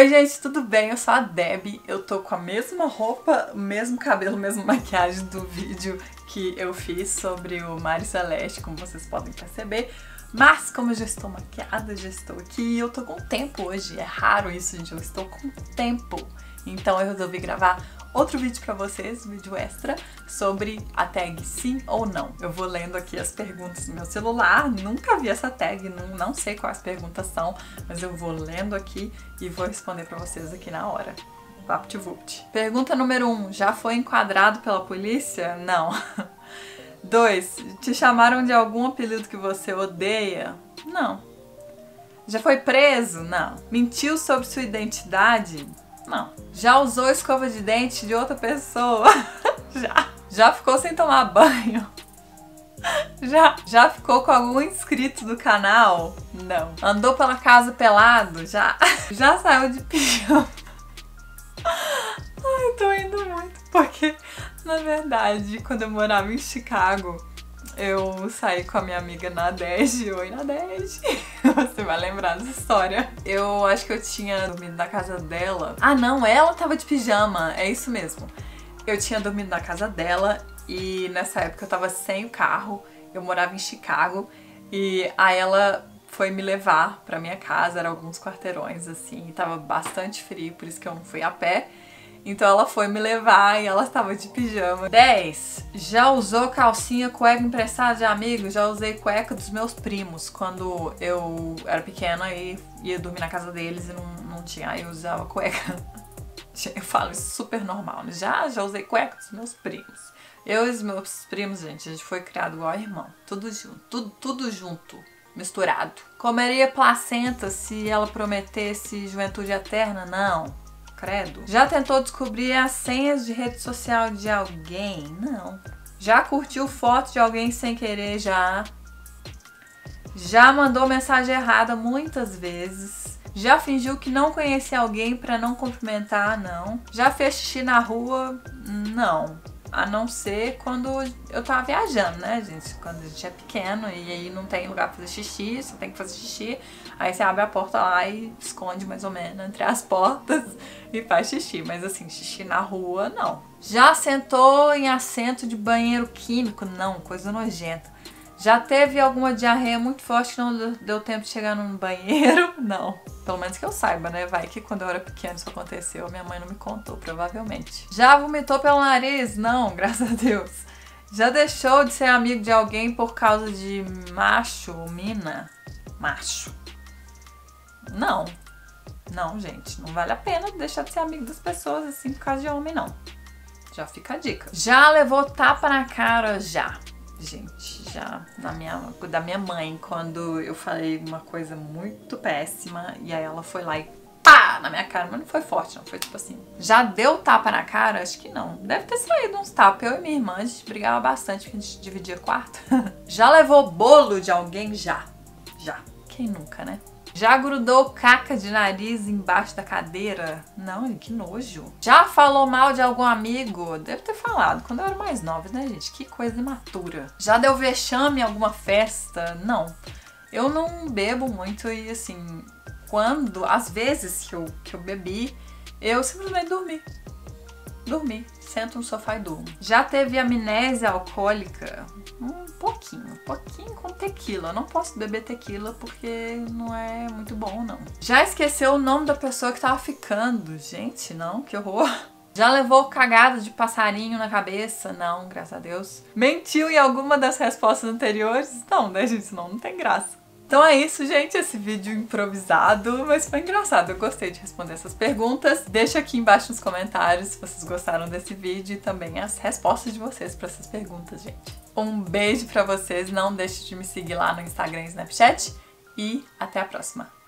Oi gente, tudo bem? Eu sou a Deb, eu tô com a mesma roupa, mesmo cabelo, mesma maquiagem do vídeo que eu fiz sobre o Mar Celeste, como vocês podem perceber. Mas como eu já estou maquiada, já estou aqui eu tô com tempo hoje, é raro isso gente, eu estou com tempo. Então eu resolvi gravar outro vídeo pra vocês, um vídeo extra, sobre a tag sim ou não. Eu vou lendo aqui as perguntas no meu celular, nunca vi essa tag, não, não sei quais perguntas são, mas eu vou lendo aqui e vou responder pra vocês aqui na hora. VaptVupt. Pergunta número 1. Um, já foi enquadrado pela polícia? Não. 2. Te chamaram de algum apelido que você odeia? Não. Já foi preso? Não. Mentiu sobre sua identidade? Não. Já usou escova de dente de outra pessoa? Já. Já ficou sem tomar banho? Já. Já ficou com algum inscrito do canal? Não. Andou pela casa pelado? Já. Já saiu de pijama? Ai, tô indo muito, porque na verdade, quando eu morava em Chicago, eu saí com a minha amiga Nadege. Oi, Nadege! Você vai lembrar dessa história. Eu acho que eu tinha dormido na casa dela. Ah, não, ela tava de pijama. É isso mesmo. Eu tinha dormido na casa dela e nessa época eu tava sem o carro. Eu morava em Chicago e aí ela foi me levar pra minha casa, era alguns quarteirões assim, tava bastante frio, por isso que eu não fui a pé. Então ela foi me levar e ela estava de pijama. 10. Já usou calcinha, cueca emprestada de amigo? Já usei cueca dos meus primos quando eu era pequena e ia dormir na casa deles e não, não tinha. Aí eu usava cueca. Eu falo isso super normal. Né? Já, já usei cueca dos meus primos. Eu e os meus primos, gente, a gente foi criado igual irmão. Tudo junto. Tudo, tudo junto. Misturado. Comeria placenta se ela prometesse juventude eterna? Não. Credo. Já tentou descobrir as senhas de rede social de alguém? Não. Já curtiu foto de alguém sem querer? Já. Já mandou mensagem errada muitas vezes. Já fingiu que não conhecia alguém para não cumprimentar? Não. Já fez xixi na rua? Não. A não ser quando eu tava viajando, né, gente? Quando a gente é pequeno e aí não tem lugar pra fazer xixi, você tem que fazer xixi. Aí você abre a porta lá e esconde mais ou menos entre as portas e faz xixi. Mas assim, xixi na rua, não. Já sentou em assento de banheiro químico? Não, coisa nojenta. Já teve alguma diarreia muito forte que não deu tempo de chegar no banheiro? Não. Pelo menos que eu saiba, né? Vai que quando eu era pequena isso aconteceu, minha mãe não me contou, provavelmente. Já vomitou pelo nariz? Não, graças a Deus. Já deixou de ser amigo de alguém por causa de macho, mina? Macho. Não. Não, gente, não vale a pena deixar de ser amigo das pessoas assim por causa de homem, não. Já fica a dica. Já levou tapa na cara? Já gente, já na minha, da minha mãe, quando eu falei uma coisa muito péssima e aí ela foi lá e pá na minha cara, mas não foi forte, não, foi tipo assim. Já deu tapa na cara? Acho que não. Deve ter saído uns tapas. Eu e minha irmã, a gente brigava bastante, porque a gente dividia quarto. já levou bolo de alguém? Já. Já. Quem nunca, né? Já grudou caca de nariz embaixo da cadeira? Não, que nojo. Já falou mal de algum amigo? Deve ter falado, quando eu era mais nova, né, gente? Que coisa imatura. Já deu vexame em alguma festa? Não. Eu não bebo muito e, assim, quando, às vezes que eu, que eu bebi, eu simplesmente dormi. Dormi. Sento no sofá e durmo. Já teve amnésia alcoólica? Um pouquinho. Um pouquinho com tequila. Não posso beber tequila porque não é muito bom, não. Já esqueceu o nome da pessoa que tava ficando? Gente, não. Que horror. Já levou cagada de passarinho na cabeça? Não, graças a Deus. Mentiu em alguma das respostas anteriores? Não, né, gente? Não, não tem graça. Então é isso, gente, esse vídeo improvisado, mas foi engraçado. Eu gostei de responder essas perguntas. Deixa aqui embaixo nos comentários se vocês gostaram desse vídeo e também as respostas de vocês para essas perguntas, gente. Um beijo pra vocês, não deixe de me seguir lá no Instagram e Snapchat e até a próxima.